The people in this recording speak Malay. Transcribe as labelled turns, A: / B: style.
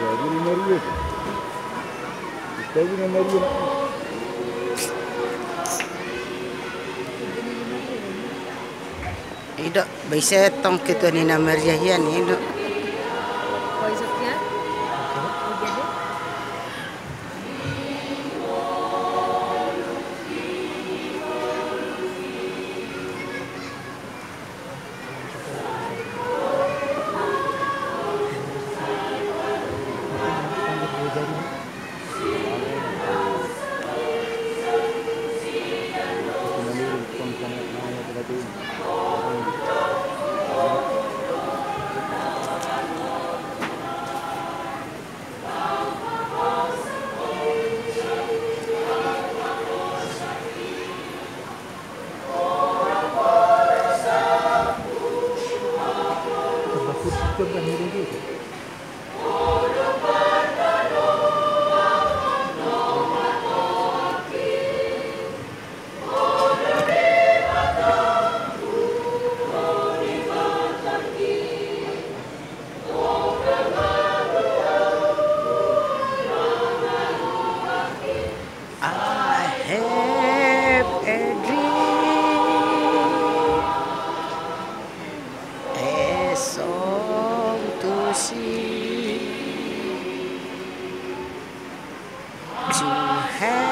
A: Дядя не нарвет. Дядя не нарвет.
B: Hidup, bisa tong kita ni nama Maria ni hidup. to have.